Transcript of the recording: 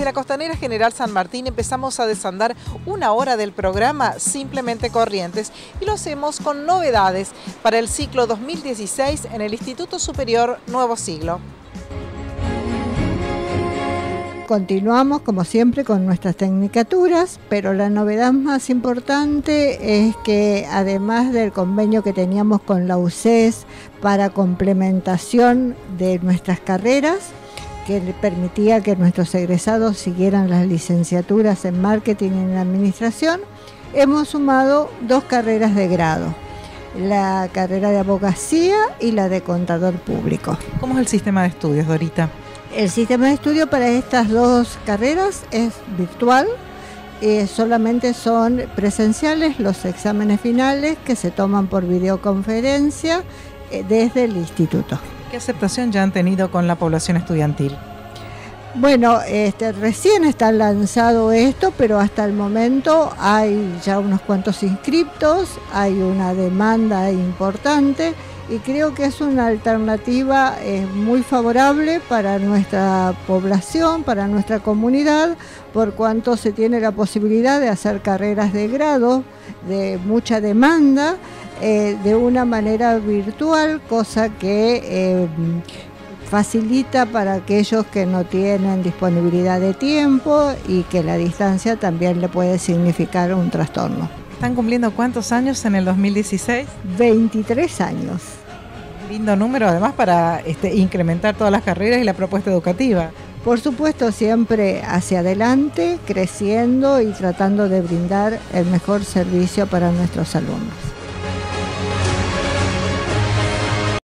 la Costanera General San Martín empezamos a desandar una hora del programa Simplemente Corrientes y lo hacemos con novedades para el ciclo 2016 en el Instituto Superior Nuevo Siglo. Continuamos como siempre con nuestras tecnicaturas, pero la novedad más importante es que además del convenio que teníamos con la UCES para complementación de nuestras carreras, que permitía que nuestros egresados siguieran las licenciaturas en marketing y en administración, hemos sumado dos carreras de grado, la carrera de abogacía y la de contador público. ¿Cómo es el sistema de estudios, Dorita? El sistema de estudio para estas dos carreras es virtual, eh, solamente son presenciales los exámenes finales que se toman por videoconferencia eh, desde el instituto. ¿Qué aceptación ya han tenido con la población estudiantil? Bueno, este, recién está lanzado esto, pero hasta el momento hay ya unos cuantos inscriptos, hay una demanda importante y creo que es una alternativa eh, muy favorable para nuestra población, para nuestra comunidad, por cuanto se tiene la posibilidad de hacer carreras de grado de mucha demanda eh, de una manera virtual, cosa que eh, facilita para aquellos que no tienen disponibilidad de tiempo y que la distancia también le puede significar un trastorno. ¿Están cumpliendo cuántos años en el 2016? 23 años. Lindo número además para este, incrementar todas las carreras y la propuesta educativa. Por supuesto, siempre hacia adelante, creciendo y tratando de brindar el mejor servicio para nuestros alumnos.